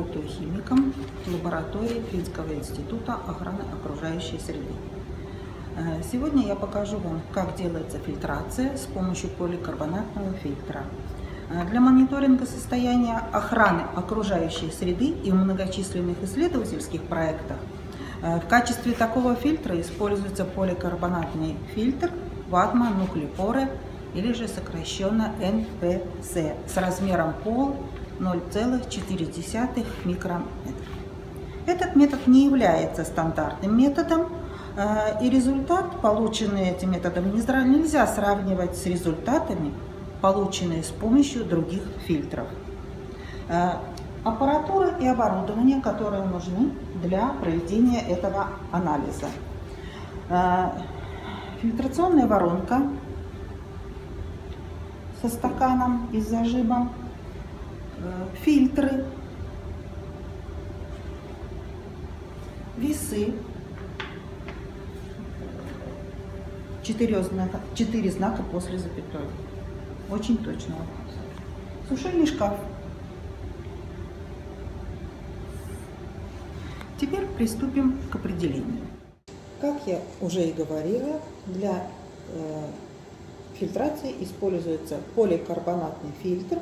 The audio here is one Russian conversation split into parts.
Работаю химиком в лаборатории Финского института охраны окружающей среды. Э, сегодня я покажу вам, как делается фильтрация с помощью поликарбонатного фильтра. Э, для мониторинга состояния охраны окружающей среды и в многочисленных исследовательских проектах э, в качестве такого фильтра используется поликарбонатный фильтр Whatman Nuclepore или же сокращенно НПС с размером пол 0,4 микрометра. Этот метод не является стандартным методом, э, и результат, полученный этим методом, нельзя сравнивать с результатами, полученные с помощью других фильтров. Э, аппаратура и оборудование, которые нужны для проведения этого анализа. Э, фильтрационная воронка со стаканом и зажимом, фильтры, весы, четыре знака, четыре знака после запятой. Очень точно. Сушильный шкаф. Теперь приступим к определению. Как я уже и говорила, для э, фильтрации используется поликарбонатный фильтр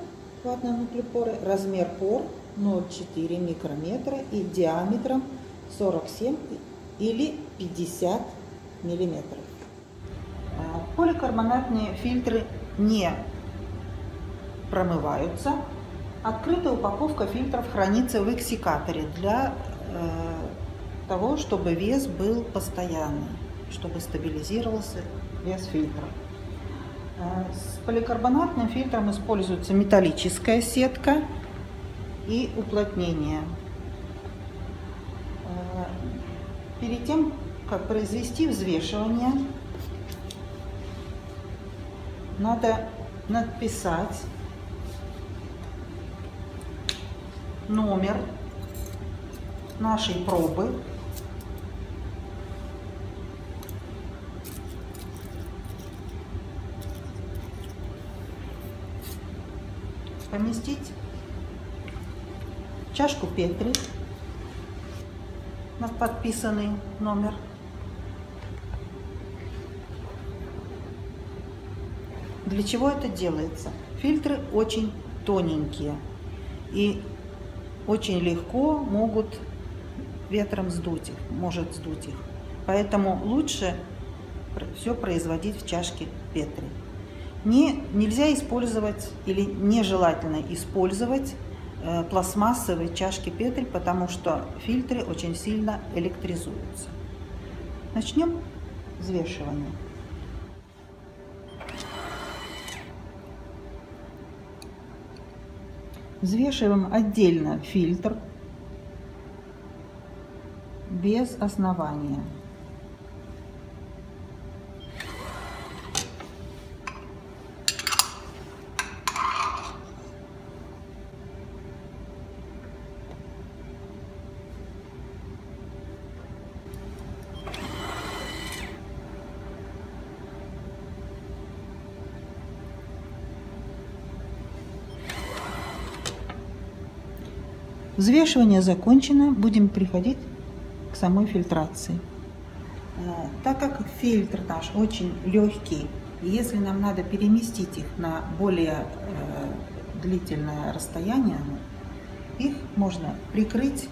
ватной нуклепоры, размер пор 0,4 микрометра и диаметром 47 или 50 миллиметров. А, поликарбонатные фильтры не промываются. Открытая упаковка фильтров хранится в эксикаторе для э, того, чтобы вес был постоянный, чтобы стабилизировался вес фильтра. Э, с поликарбонатным фильтром используется металлическая сетка и уплотнение. Э, перед тем, как произвести взвешивание, надо написать номер нашей пробы поместить чашку Петри на подписанный номер. Для чего это делается? Фильтры очень тоненькие и очень легко могут ветром сдуть их, может сдуть их. Поэтому лучше все производить в чашке Петри. Не, нельзя использовать или нежелательно использовать э, пластмассовые чашки Петри, потому что фильтры очень сильно электризуются. Начнем взвешивание. Взвешиваем отдельно фильтр без основания. Взвешивание закончено, будем переходить к самой фильтрации. Э, так как фильтр наш очень легкий, если нам надо переместить их на более э, длительное расстояние, их можно прикрыть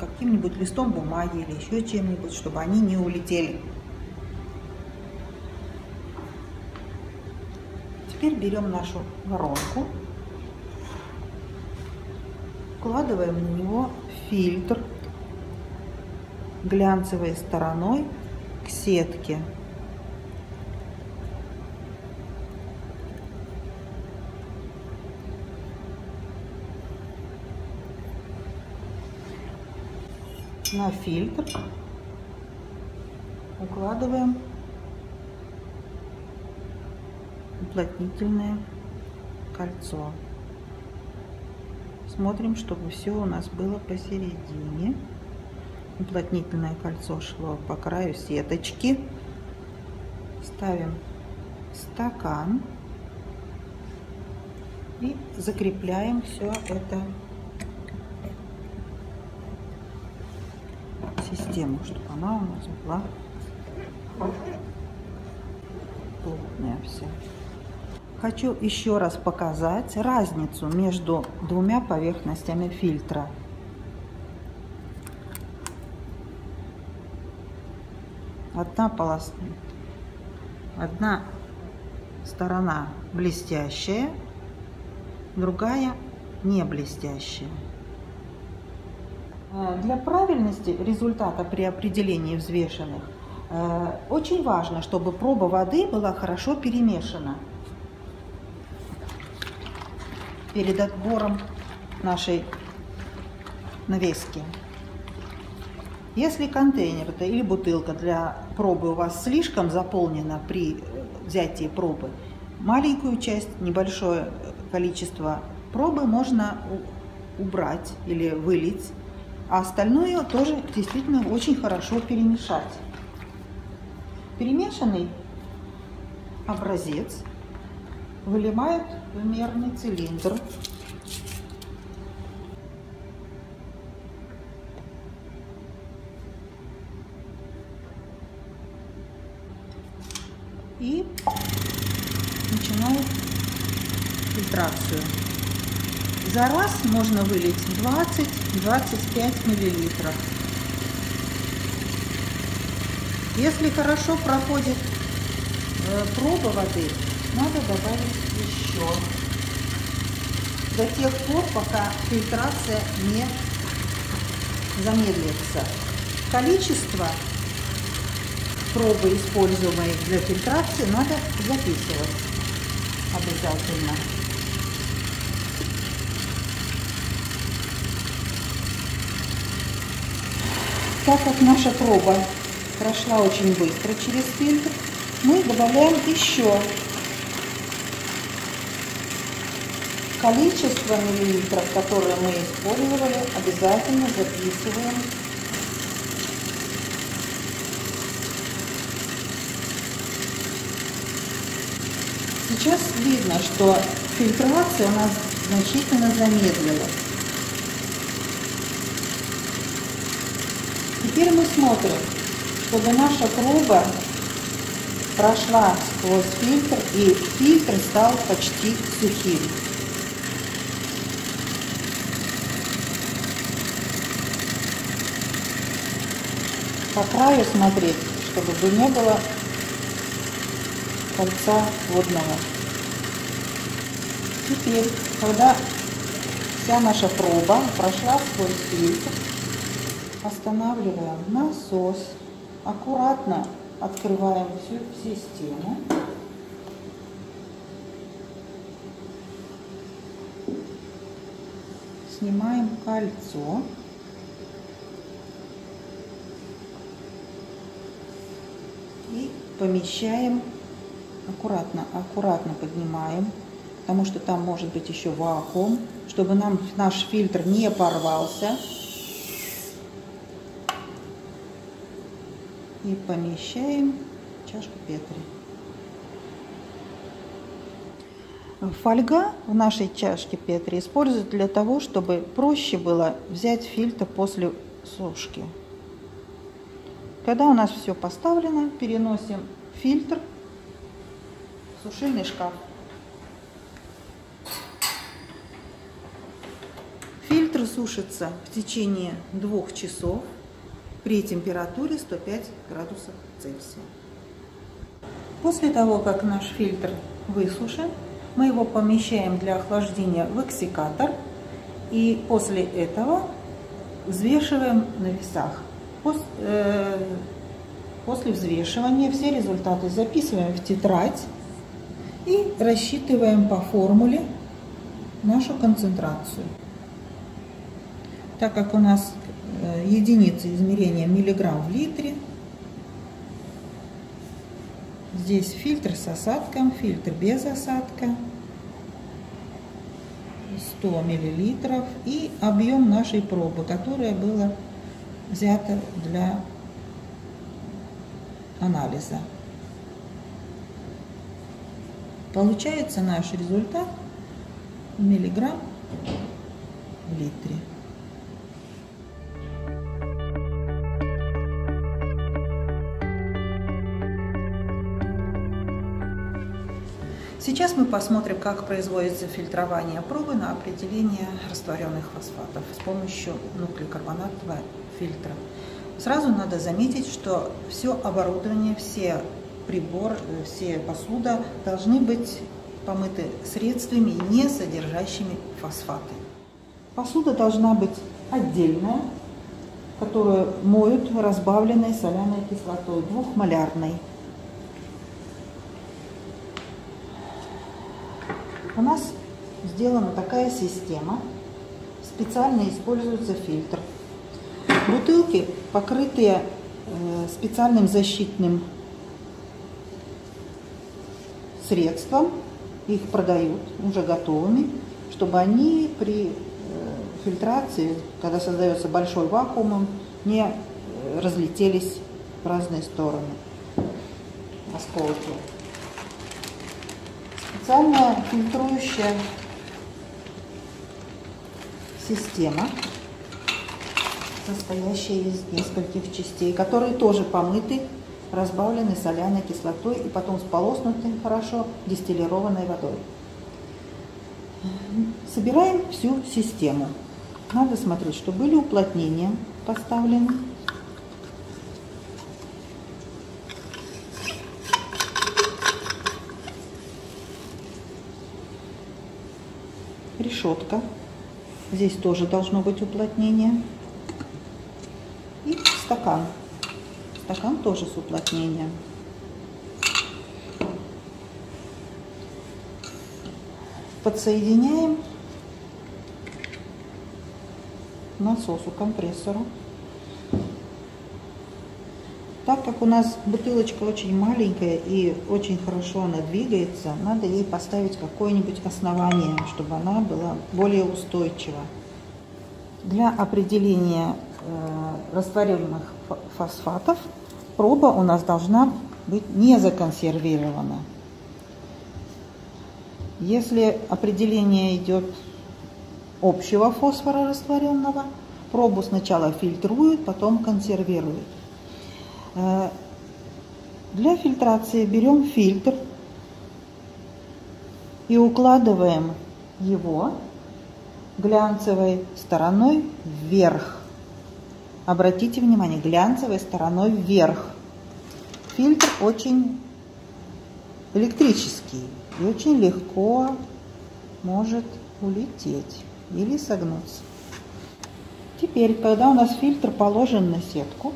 каким-нибудь листом бумаги или еще чем-нибудь, чтобы они не улетели. Теперь берем нашу воронку Вкладываем на него фильтр глянцевой стороной к сетке. На фильтр укладываем уплотнительное кольцо смотрим, чтобы все у нас было посередине. Уплотнительное кольцо шло по краю сеточки. Ставим стакан и закрепляем все это систему, чтобы она у нас была плотная вся. Хочу еще раз показать разницу между двумя поверхностями фильтра. Одна полоса, одна сторона блестящая, другая не блестящая. Э, для правильности результата при определении взвешенных э, очень важно, чтобы проба воды была хорошо перемешана перед отбором нашей навески. Если контейнер или бутылка для пробы у вас слишком заполнена при взятии пробы, маленькую часть, небольшое количество пробы можно убрать или вылить а остальное тоже действительно очень хорошо перемешать. Перемешанный образец выливают в мерный цилиндр. И начинают фильтрацию. За раз можно вылить 20-25 миллилитров. Если хорошо проходит э, проба воды, надо добавить еще. До тех пор, пока фильтрация не замедлится. Количество пробы, используемой для фильтрации, надо записывать обязательно. Так как наша проба прошла очень быстро через фильтр, мы добавляем еще количество миллилитров, которые мы использовали, обязательно записываем. Сейчас видно, что фильтрация у нас значительно замедлилась. Теперь мы смотрим, чтобы наша проба прошла сквозь фильтр и фильтр стал почти сухим. По краю смотреть, чтобы не было кольца водного. Теперь, когда вся наша проба прошла сквозь фильтр, Останавливаем насос. Аккуратно открываем всю систему. Снимаем кольцо. И помещаем аккуратно, аккуратно поднимаем, потому что там может быть еще вакуум, чтобы нам наш фильтр не порвался. и помещаем чашку Петри. Фольга в нашей чашке Петри используют для того, чтобы проще было взять фильтр после сушки. Когда у нас все поставлено, переносим фильтр в сушильный шкаф. Фильтр сушится в течение двух часов при температуре 105 градусов Цельсия. После того, как наш фильтр высушен, мы его помещаем для охлаждения в эксикатор и после этого взвешиваем на весах. Э, после взвешивания все результаты записываем в тетрадь и рассчитываем по формуле нашу концентрацию. Так как у нас Э, единицы измерения миллиграмм в литре. Здесь фильтр с осадком, фильтр без осадка. 100 миллилитров и объем нашей пробы, которая была взято для анализа. Получается наш результат миллиграмм в литре. Сейчас мы посмотрим, как производится фильтрование пробы на определение растворенных фосфатов с помощью нуклеокарбонатовой фильтра. Сразу надо заметить, что все оборудование, все прибор, все посуда должны быть помыты средствами, не содержащими фосфаты. Посуда должна быть отдельная, которую моют разбавленной соляной кислотой, двухмолярной. У нас сделана такая система. Специально используется фильтр. Бутылки, покрытые э, специальным защитным средством, их продают уже готовыми, чтобы они при э, фильтрации, когда создается большой вакуум, не э, разлетелись в разные стороны. Осколки. Специальная фильтрующая система, состоящая из нескольких частей, которые тоже помыты, разбавлены соляной кислотой и потом сполоснуты хорошо дистиллированной водой. Собираем всю систему. Надо смотреть, что были уплотнения поставлены, решетка. Здесь тоже должно быть уплотнение. Стакан. Стакан тоже с уплотнением. Подсоединяем насосу, компрессору. Так как у нас бутылочка очень маленькая и очень хорошо она двигается, надо ей поставить какое-нибудь основание, чтобы она была более устойчива. Для определения растворенных фосфатов проба у нас должна быть не законсервирована. Если определение идет общего фосфора растворенного, пробу сначала фильтруют, потом консервируют. Э, для фильтрации берем фильтр и укладываем его глянцевой стороной вверх. Обратите внимание, глянцевой стороной вверх. Фильтр очень электрический и очень легко может улететь или согнуться. Теперь, когда у нас фильтр положен на сетку,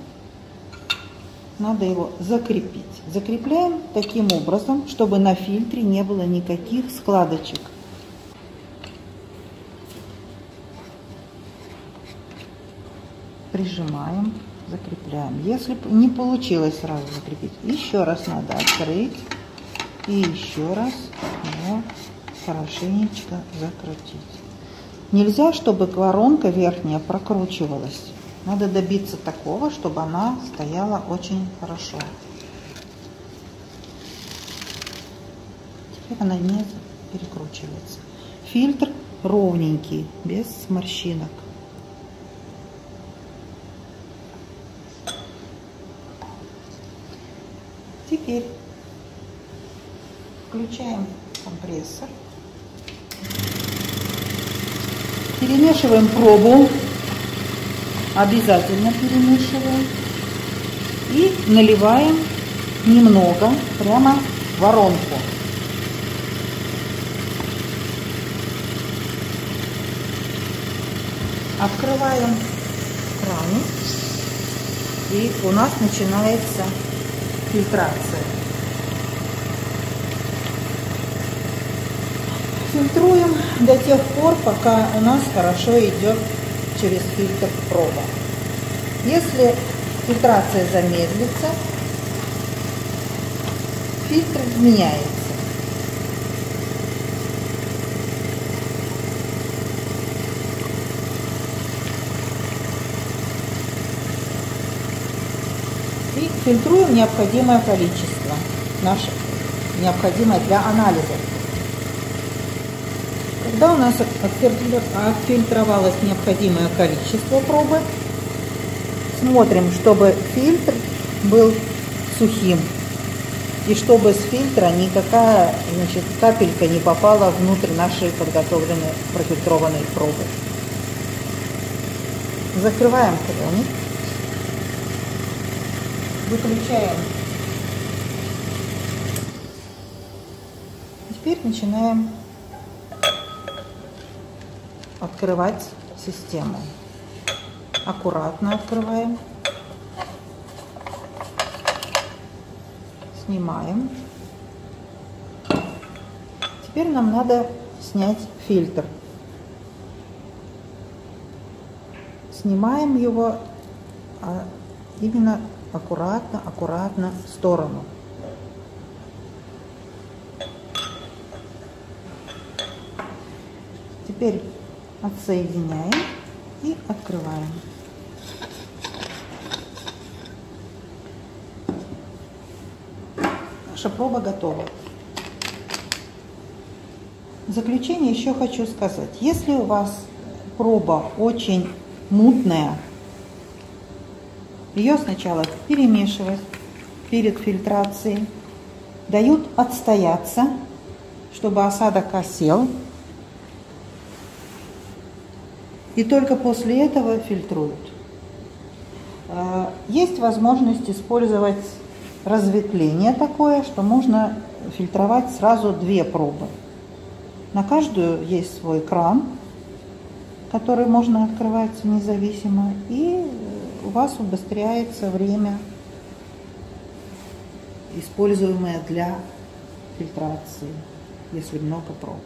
надо его закрепить. Закрепляем таким образом, чтобы на фильтре не было никаких складочек. Прижимаем, закрепляем. Если не получилось сразу закрепить, еще раз надо открыть и еще раз его хорошенечко закрутить. Нельзя, чтобы воронка верхняя прокручивалась. Надо добиться такого, чтобы она стояла очень хорошо. Теперь она не перекручивается. Фильтр ровненький, без морщинок. Теперь включаем компрессор. Перемешиваем пробу обязательно перемешиваем и наливаем немного прямо в воронку. Открываем краник и у нас начинается фильтрация. Фильтруем до тех пор, пока у нас хорошо идет через фильтр проба. Если фильтрация замедлится, фильтр меняется. И фильтруем необходимое количество, наше, необходимое для анализа. Когда у нас отфильтровалось необходимое количество пробы, смотрим, чтобы фильтр был сухим. и чтобы с фильтра никакая значит, капелька не попала внутрь нашей подготовленной профильтрованной пробы. Закрываем краник, выключаем. Теперь начинаем открывать систему. Аккуратно открываем. Снимаем. Теперь нам надо снять фильтр. Снимаем его а именно аккуратно, аккуратно в сторону. Теперь отсоединяем и открываем. Наша проба готова. В заключение еще хочу сказать, если у вас проба очень мутная, ее сначала перемешивать перед фильтрацией, дают отстояться, чтобы осадок осел, и только после этого фильтруют. Э, есть возможность использовать разветвление такое, что можно фильтровать сразу две пробы. На каждую есть свой кран, который можно открывать независимо, и у вас убыстряется время, используемое для фильтрации, если много проб.